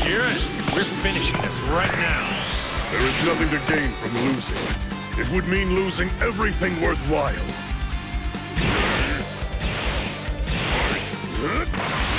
Jiren, we're finishing this right now. There is nothing to gain from losing. It would mean losing everything worthwhile. You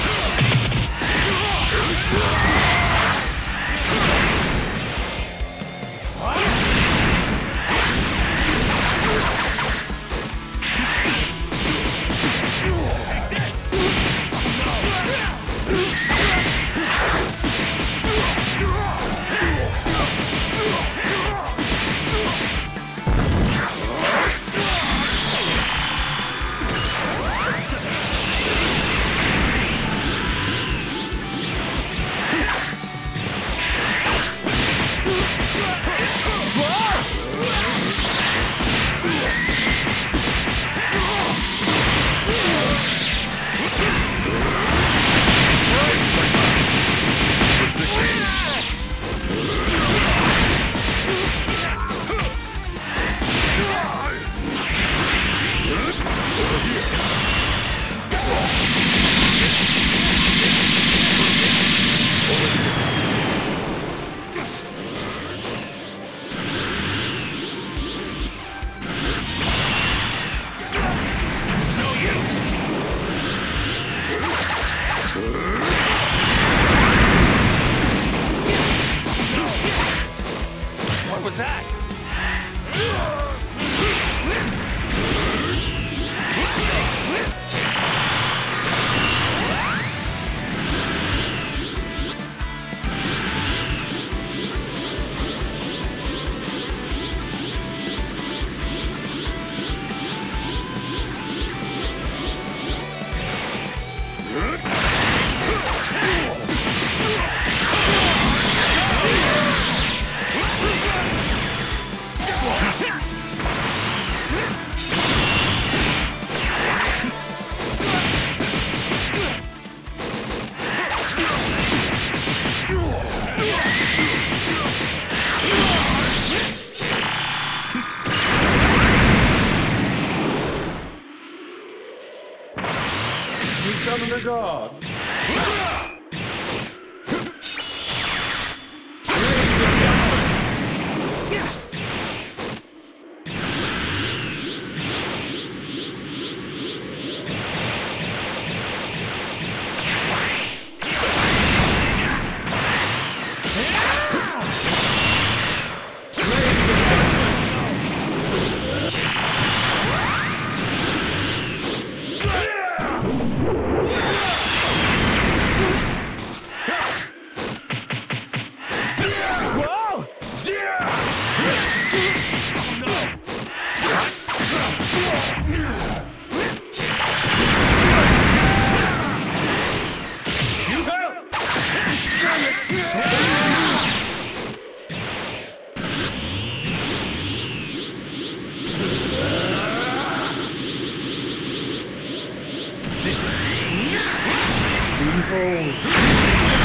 was that? God. Face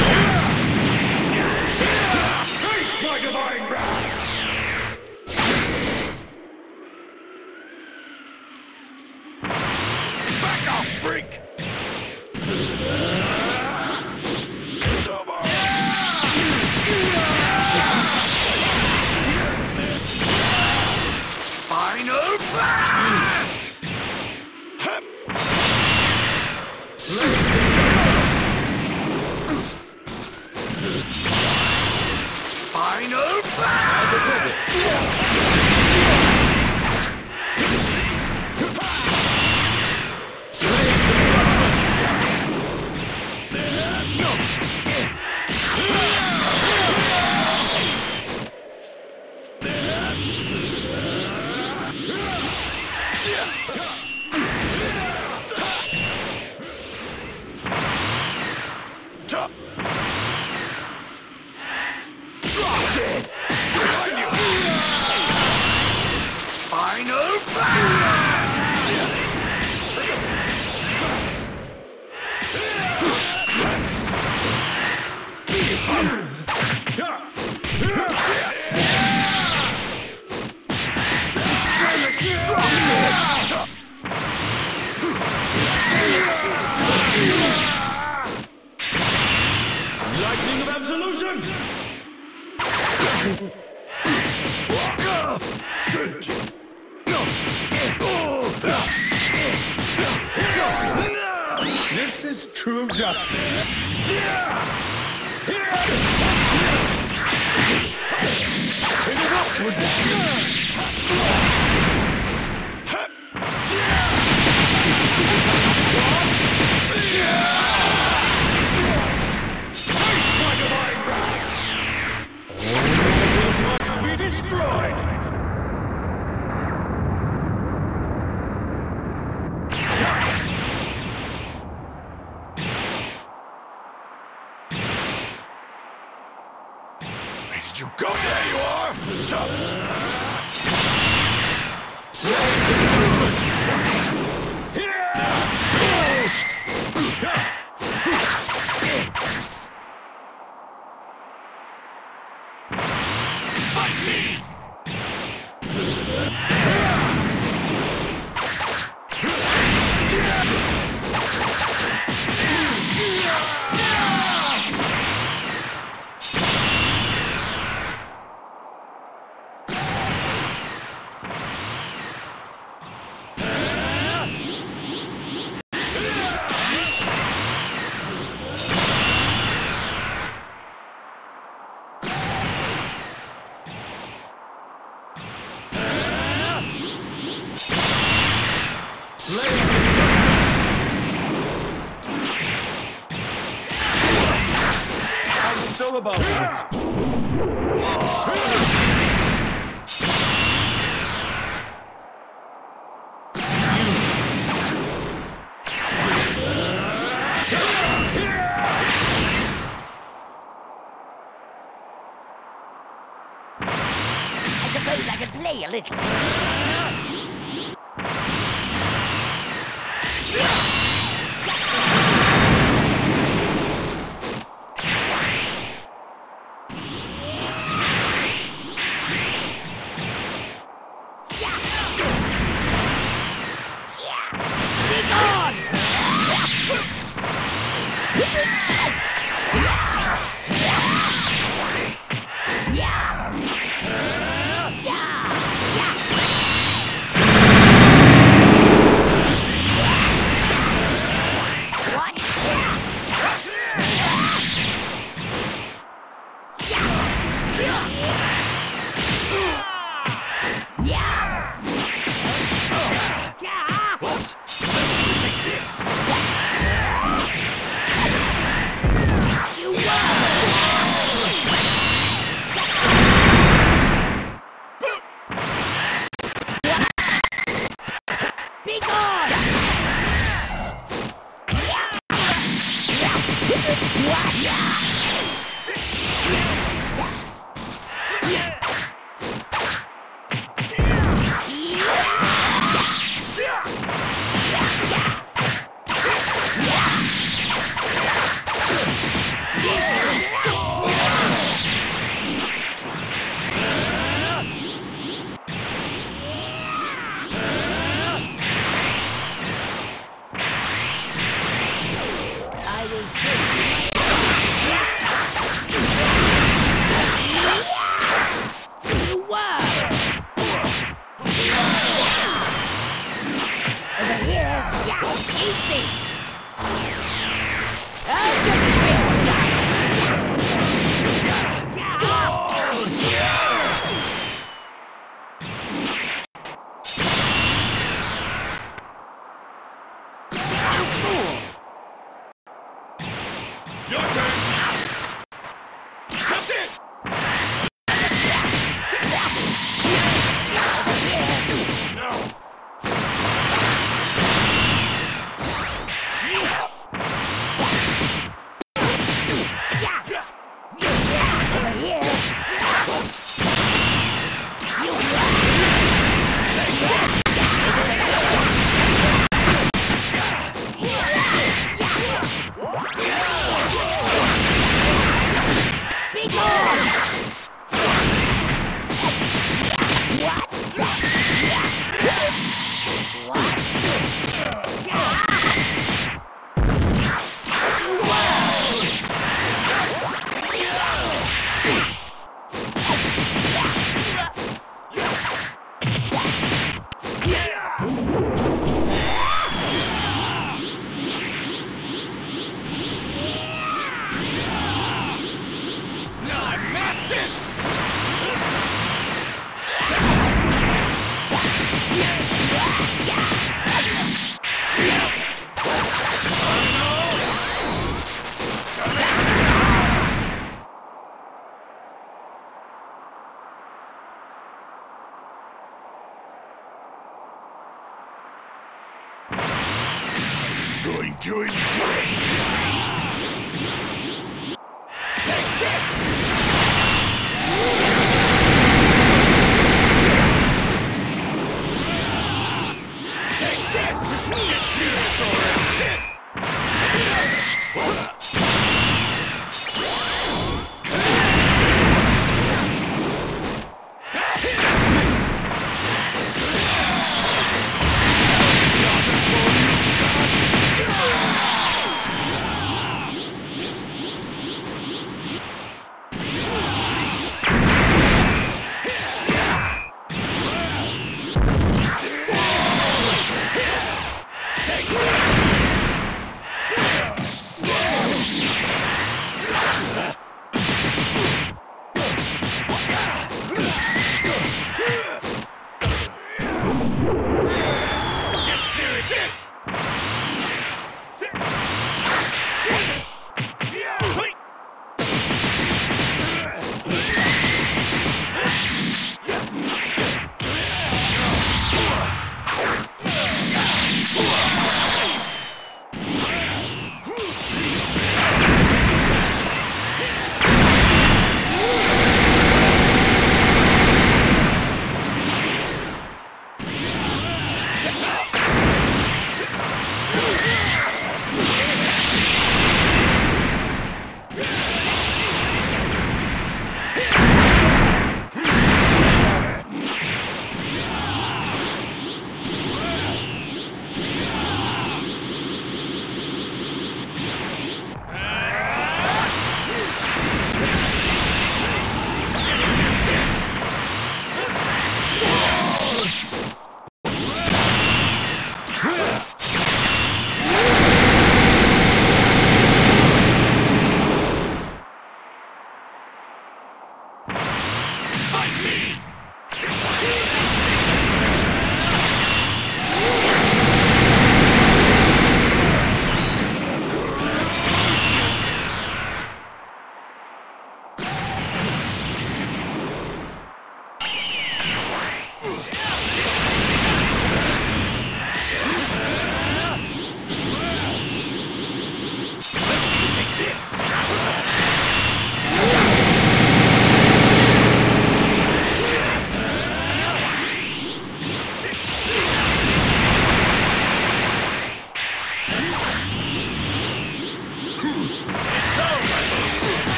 I'm so above you.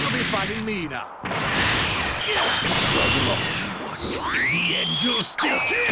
You'll be fighting me now. Struggle all you want. In the end, you'll still kill!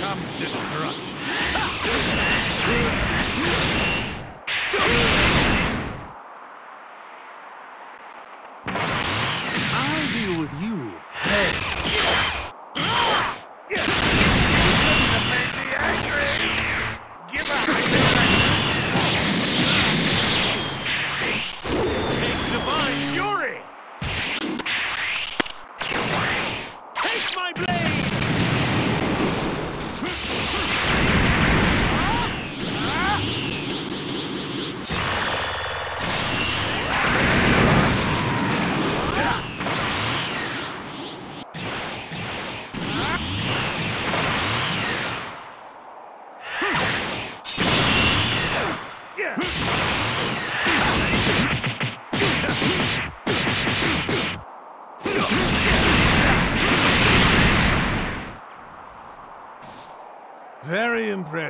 Comes destruction.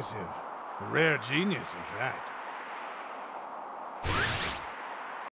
Impressive. A rare genius, in fact.